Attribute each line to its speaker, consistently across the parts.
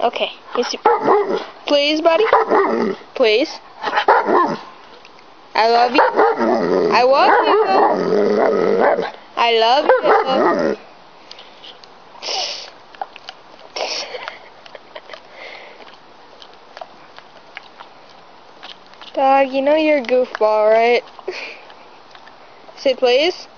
Speaker 1: Okay. Please, buddy. Please. I love you. I love you. I love you. Dog, you know you're a goofball, right? Say please.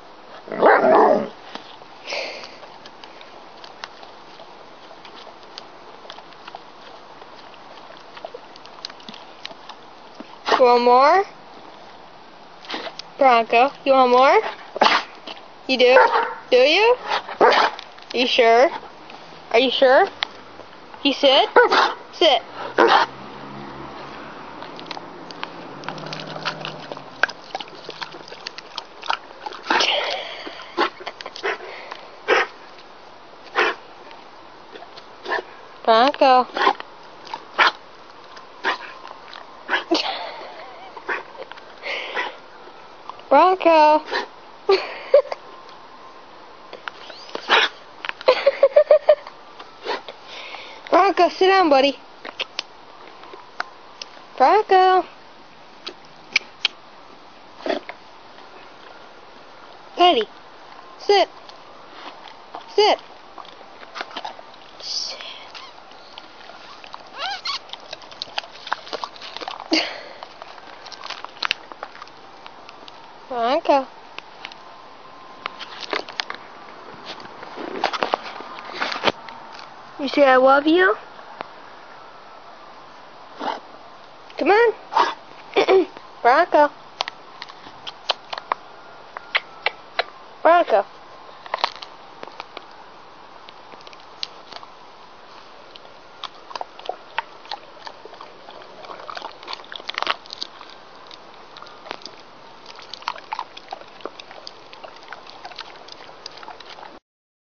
Speaker 1: You want more? Bronco, you want more? You do? Do you? You sure? Are you sure? You sit? Sit. Bronco. Bronco. Bronco, sit down, buddy. Bronco. Petty, sit. Sit. Bronco. You say I love you? Come on. Bronco. Bronco.